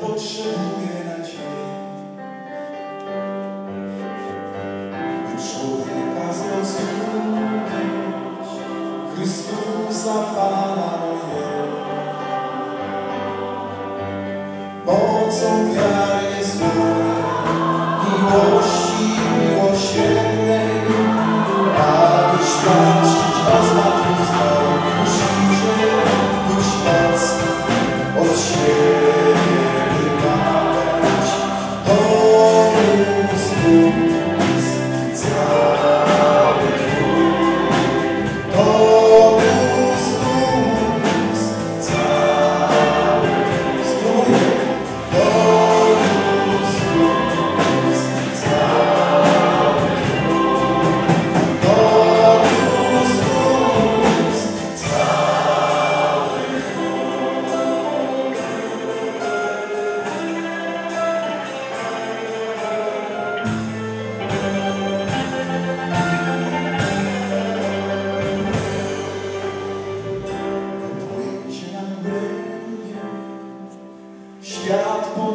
potrzebuje nadziei. By Chrystusa Pana mojego. Mocą wiary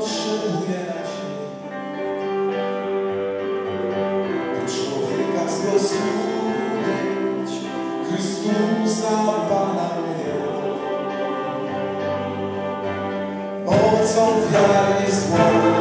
potrzebuje nadziei. By człowieka zrozumieć, Chrystusa Pana mojego. Mocą wiary niezłomnej,